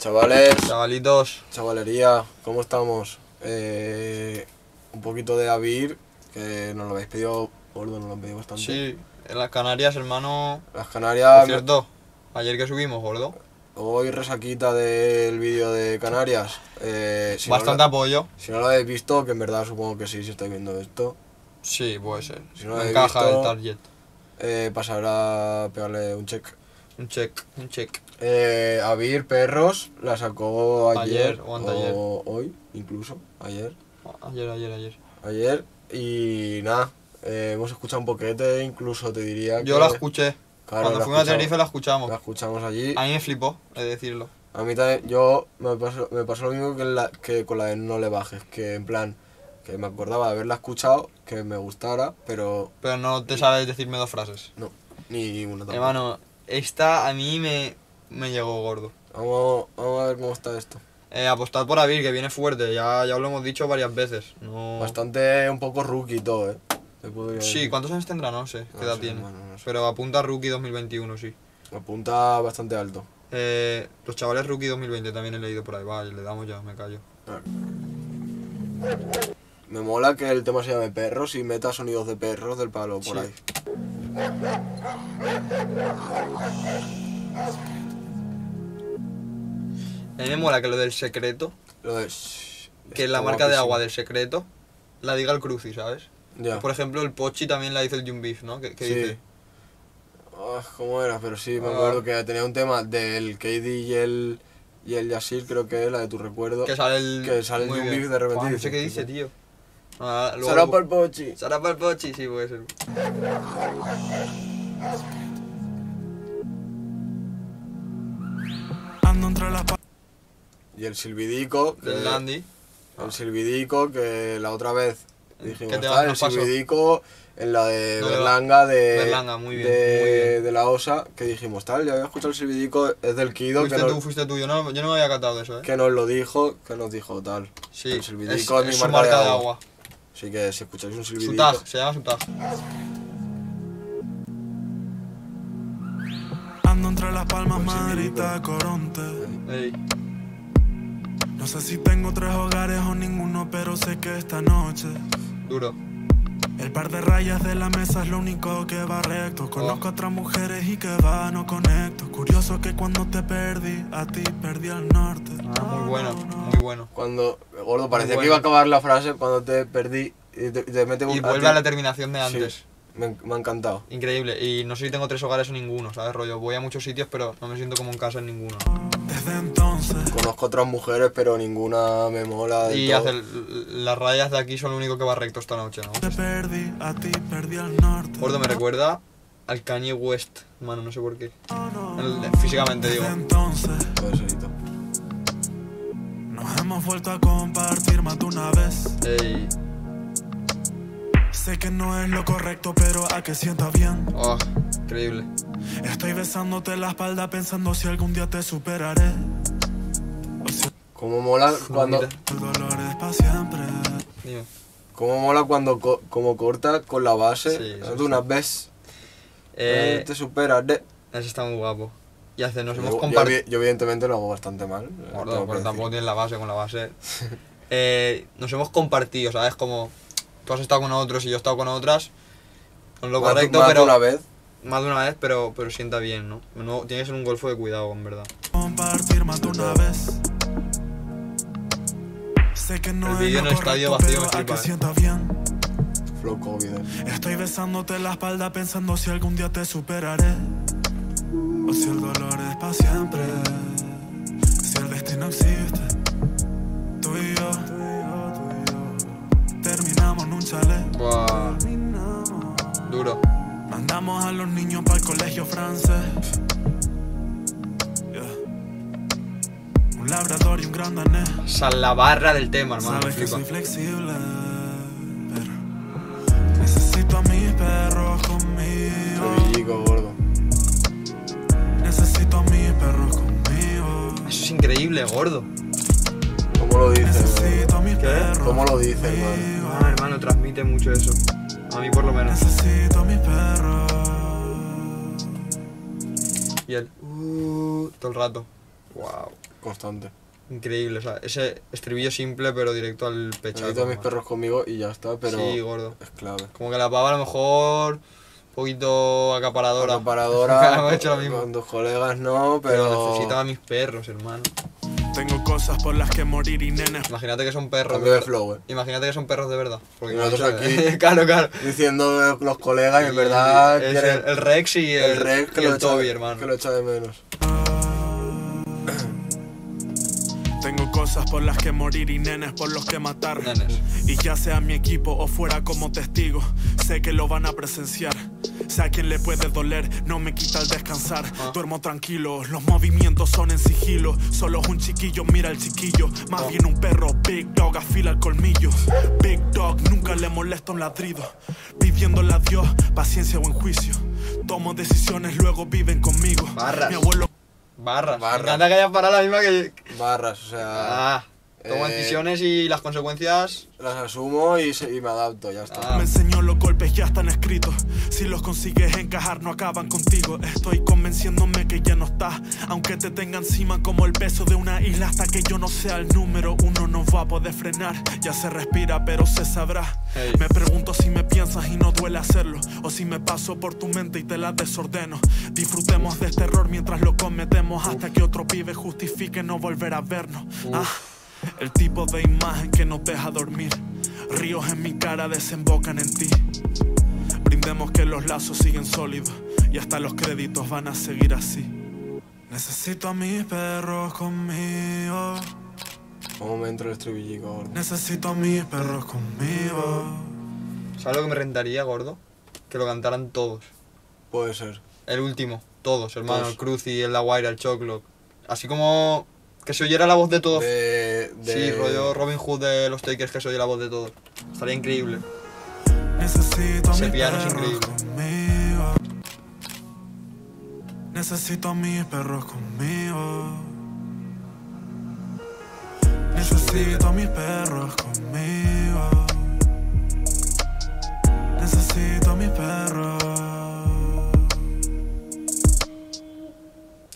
Chavales, Chavalitos, chavalería, ¿cómo estamos? Eh, un poquito de Avir, que nos lo habéis pedido, gordo, nos lo han pedido bastante. sí, en las Canarias, hermano. Las Por Canarias, cierto, ayer que subimos, gordo. hoy resaquita del vídeo de Canarias. Eh, si, Bastante no lo, apoyo. si no lo habéis visto, que en verdad supongo que sí, si estáis viendo esto, Sí, puede ser. Si no lo Me habéis encaja visto- el target. eh, pasar a pegarle un check. Un check, un check. Eh, Avir Perros la sacó ayer, Ayer o anteayer. o hoy, incluso, ayer. Ayer, ayer, ayer. Ayer y nada, eh, hemos escuchado un poquete, incluso te diría Yo que... la escuché. Claro, Cuando fuimos a Tenerife la escuchamos. La escuchamos allí. A mí me flipó, he de decirlo. A mí también, yo me pasó, me pasó lo mismo que, la- que con la de No le bajes, que en plan, que me acordaba de haberla escuchado, que me gustara, pero Pero no te sabes decirme dos frases. no, ni una tampoco. Hermano, esta a mí me, me llegó gordo. Vamos, vamos a ver cómo está esto. Eh, apostad por Avir, que viene fuerte, ya, ya lo hemos dicho varias veces. No... Bastante un poco rookie y todo, ¿eh? Sí. ¿cuántos años tendrá? No sé, No qué edad sé, tiene. hermano, no sé. Pero apunta rookie 2021, sí. Apunta bastante alto. Eh, los chavales rookie 2020 también he leído por ahí. Vale, le damos ya, me callo. Me mola que el tema se llame perros y meta sonidos de perros del palo por Sí. ahí. A mí me mola que lo del secreto, Lo shh, que está la marca de agua del secreto, la diga el Cruci, ¿sabes? Ya. Por ejemplo, el Pochi también la dice el Jumbif, ¿no? Que, que Sí. dice, Ah, ¿Cómo era? Pero sí, me Ah. acuerdo que tenía un tema del KD y el, y el Yasir, creo que es la de tu recuerdo. que sale el... Que sale el muy Jumbif de repente Buah, no sé dice, qué dice, tío. Ah, luego- Será para el pochi. Será para el Pochi, sí, puede ser. Ando entre las pa- Y el silbidico. que- Del Landy. El silbidico que la otra vez dijimos, ¿Qué tema "Ah, el pasó?" silbidico en la de No, de- Berlanga de, Berlanga, muy bien, de, muy bien. de la OSA, que dijimos, tal, ya había escuchado el silbidico, es del Kido, que Fuiste tú, nos, fuiste tú. Yo no, yo no me había catado de eso, ¿eh? que nos lo dijo, que nos dijo tal. Sí, el es, silbidico es, mi es su marca, marca de, de agua. agua. Así que si escucháis un tag, se llama su tag. Ando entre las palmas, rico. Coronte. Ey. No sé si tengo tres hogares o ninguno, pero sé que esta noche Duro. el par de rayas de la mesa es lo único que va recto. Conozco otras mujeres y que va, no conecto. Curioso que cuando te perdí, a ti perdí al norte. Ah, muy bueno, bueno. cuando, gordo, parecía bueno. que iba a acabar la frase cuando te perdí y te, y te mete un- Y a vuelve a la terminación de Sí, antes. me, me ha encantado. Increíble. Y no sé si tengo tres hogares o ninguno, ¿sabes? Rollo, voy a muchos sitios, pero no me siento como en casa en ninguno. Desde entonces, Conozco otras mujeres, pero ninguna me mola Y todo. hacer las rayas de aquí son lo único que va recto esta noche, ¿no? te perdí, a ti perdí al norte. Gordo me recuerda al Kanye West, mano, no sé por qué. El- físicamente digo. Desde entonces, hemos vuelto a compartir más de una vez. Ey. Sé que no es lo correcto, pero a que sienta bien. Oh, increíble. Estoy besándote la espalda pensando si algún día te superaré. O Como mola cuando, el dolor es para siempre. Dime. como mola cuando co- como corta con la base. Sí, eso Tú sí. ves, Eh, te superas. de- ese está muy guapo. Y hace, nos Yo, hemos yo compartido. evi- yo evidentemente lo hago bastante mal. eh, Gordo, pero decir. tampoco tienes la base con la base. Eh, nos hemos compartido, ¿sabes? Como tú has estado con otros y yo he estado con otras. Con lo Más de- correcto, más de pero. una vez. Más de una vez, pero, pero sienta bien, ¿no? no tiene que ser un golfo de cuidado, en verdad. Compartir más de una vez. Sé que no El vídeo en el estadio vacío me flipa, que sienta bien. Flow COVID. eh. Estoy besándote la espalda pensando si algún día te superaré. O si el dolor es para siempre. Si el destino existe. Tú y yo. Terminamos en un chalet. Buah, duro. Mandamos a los niños para el colegio francés. Yeah. Un labrador y un gran danés. O sea, la barra del tema, hermano. Sabes que soy flexible, pero necesito a mis perros conmigo. Sevillico, gordo. Necesito a mis perros conmigo. Eso es increíble, gordo. ¿Cómo lo dices? Necesito a mis ¿Qué? perros. ¿Cómo lo dices, conmigo. Ah, hermano, transmite mucho eso. A mí por lo menos. Necesito a mis perros. Y el uh, todo el rato. Wow. constante. Increíble, o sea, ese estribillo simple pero directo al pecho. Necesito a mis perros conmigo y ya está, pero Sí, gordo. es clave. Como que la pava a lo mejor poquito acaparadora. Comparadora Hemos hecho lo mismo. con tus colegas no, Pero pero... necesitaba a mis perros, hermano. Tengo cosas por las que morir y nenes. Imagínate que son perros de flow, eh. Imagínate que son perros de verdad. Porque nosotros aquí. claro, claro. Diciendo los colegas y en verdad es quieren- el, el Rex y el, el Rex que y lo el Toby, hermano. que lo echa de menos. Tengo cosas por las que morir y nenes por los que matar. Nenes. Y ya sea mi equipo o fuera como testigo, sé que lo van a presenciar. Sé a quien le puede doler, no me quita el descansar. Duermo tranquilo, los movimientos son en sigilo. Solo es un chiquillo, mira el chiquillo. Más bien un perro, Big Dog afila el colmillo. Big Dog nunca le molesta un ladrido. Pidiéndole a Dios paciencia o en juicio. Tomo decisiones, luego viven conmigo. Barras. Mi abuelo Barras. Barras. Me encanta que haya parado la misma que. Barras, o sea, Ah, tomo eh, decisiones y las consecuencias. las asumo y, se- y me adapto, ya está. Ah. Me enseñó los golpes ya están escritos. Si los consigues encajar, no acaban contigo. Estoy convenciéndome que ya no estás. Aunque te tenga encima como el peso de una isla. Hasta que yo no sea el número uno, no va a poder frenar. Ya se respira, pero se sabrá. Hey. Me pregunto si me piensas y no duele hacerlo. O si me paso por tu mente y te la desordeno. Disfrutemos de este error mientras lo cometemos. Hasta que otro pibe justifique no volver a vernos. Ah, el tipo de imagen que nos deja dormir. Ríos en mi cara desembocan en ti. Brindemos que los lazos siguen sólidos y hasta los créditos van a seguir así. Necesito a mis perros conmigo. ¿Cómo me entra el estribillico, gordo? Necesito a mis perros conmigo. ¿Sabes lo que me rentaría, gordo? Que lo cantaran todos. Puede ser. El último, todos, hermano. Todos. El Cruci, el La Guaira, el Choclo. Así como que se oyera la voz de todos. De, de- Sí, rollo Robin Hood de los Takers que se oye la voz de todos. Estaría increíble. Necesito a Ese piano es increíble. conmigo. Necesito a mis perros conmigo. Necesito a mis perros conmigo. Necesito a mis perros.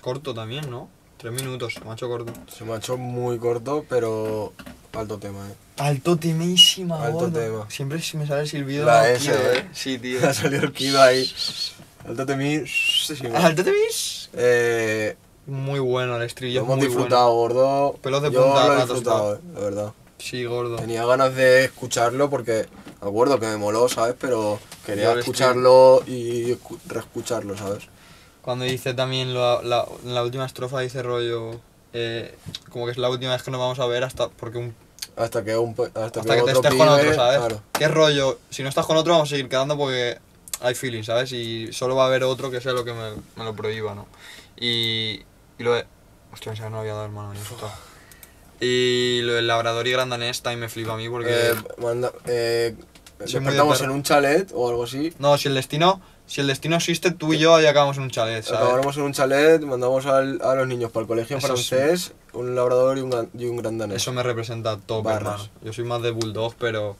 Corto también, ¿no? Tres minutos, macho corto. Se me ha hecho muy corto, pero alto tema, eh. Alto temísima, Alto gordo. tema. Siempre se me sale el silbido La S, Kido, eh. Sí, tío. Me ha salido el kido ahí. Alto sí, Alto temis. Eh, Muy bueno, el lo estribillo es hemos muy disfrutado, gordo. Pelos de Yo punta lo he disfrutado, eh, la verdad. Sí, gordo. Tenía ganas de escucharlo porque me acuerdo que me moló, ¿sabes? Pero quería escucharlo y escu- reescucharlo, ¿sabes? Cuando dice también la, en la última estrofa dice rollo eh, como que es la última vez que nos vamos a ver hasta porque un, Hasta que un hasta, hasta que, que te estés con pibe- otro, ¿sabes? Claro. ¿Qué rollo? Si no estás con otro vamos a seguir quedando porque hay feeling, ¿sabes? Y solo va a haber otro que sea lo que me, me lo prohíba, ¿no? Y, y lo de... Hostia, pensaba que no había dado hermano, asustado. Y lo del labrador y grandanés también me flipa a mí porque... Eh, manda, eh, despertamos en un chalet o algo así. No, si el destino... Si el destino existe, tú y yo ahí acabamos en un chalet, ¿sabes? Acabaremos en un chalet, mandamos al- a los niños para el colegio Eso es- francés, un labrador y un, y un gran danés. Eso me representa Barras. hermano. Yo soy más de bulldog, pero...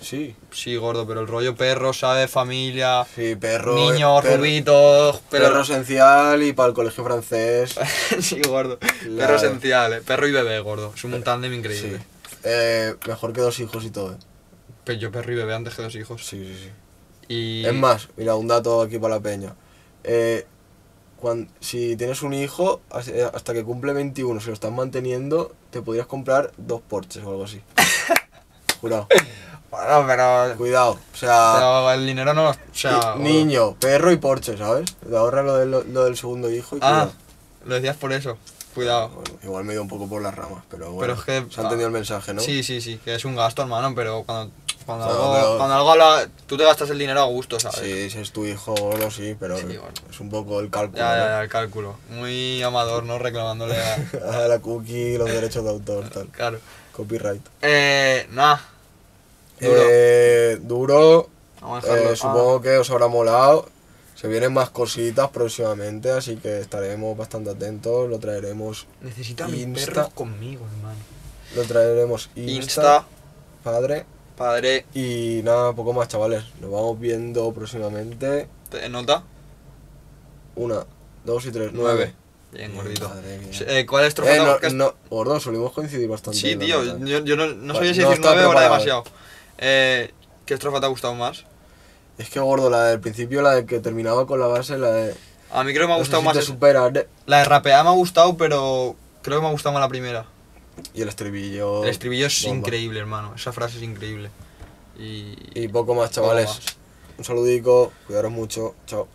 Sí, Sí, gordo, pero el rollo perro, ¿sabes? Familia, sí, perro. niños, perro- rubitos, pero... Perro esencial y para el colegio francés. sí, gordo. Perro esencial, eh. Perro y bebé, gordo. Es un tándem increíble. Sí. Eh, mejor que dos hijos y todo, eh. Pero yo perro y bebé antes que dos hijos. Sí, sí, sí. Y... Es más, mira, un dato aquí para la peña. Eh, cuan- si tienes un hijo, eh, hasta que cumple 21, si lo estás manteniendo, te podrías comprar dos Porsches o algo así. Jurado. Bueno, pero... Cuidado, o sea, Pero el dinero no... O sea... ni- niño, perro y Porsche, ¿sabes? Te ahorra lo del, lo del segundo hijo y Ah, cuidado. lo decías por eso. Cuidado. Bueno, igual me ido un poco por las ramas, pero bueno. Pero es que- Se ha entendido el mensaje, ¿no? Sí, sí, sí, que es un gasto, hermano, pero cuando... Cuando, algo, pero- cuando algo tú te gastas el dinero a gusto, ¿sabes? Sí, si es tu hijo gordo, sí, pero Sí, bueno. es un poco el cálculo. Ya, ya, ya, el cálculo. Muy amador, ¿no? Reclamándole a... a la cookie, los derechos de autor, tal. Claro. Copyright. Eh, nada. Duro. Eh, duro. Vamos a dejarlo. eh, supongo que os habrá molado. Se vienen más cositas próximamente, así que estaremos bastante atentos. Lo traeremos, necesito a mis Insta. perros conmigo, hermano. lo traeremos Insta, Insta, padre. Padre, Y nada, poco más, chavales. Nos vamos viendo próximamente. ¿te nota? Una, dos y tres, Nueve. nueve. Bien, gordito. eh, ¿Cuál es Eh, trofeo? no, no, gordo, solimos coincidir bastante. Sí, tío, yo, yo no, no sabía si decir 9 o era demasiado. Eh, ¿Qué estrofa te ha gustado más? Es que gordo, la del principio, la de que terminaba con la base, la de. A mí creo que me ha no sé gustado si más. te es- supera, La de rapeada me ha gustado, pero creo que me ha gustado más la primera. Y el estribillo. El estribillo es bomba. increíble, hermano. Esa frase es increíble. Y, Y poco más, chavales. más. Un saludico, cuidaros mucho. Chao.